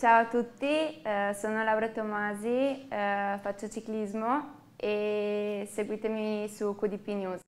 Ciao a tutti, eh, sono Laura Tomasi, eh, faccio ciclismo e seguitemi su QDP News.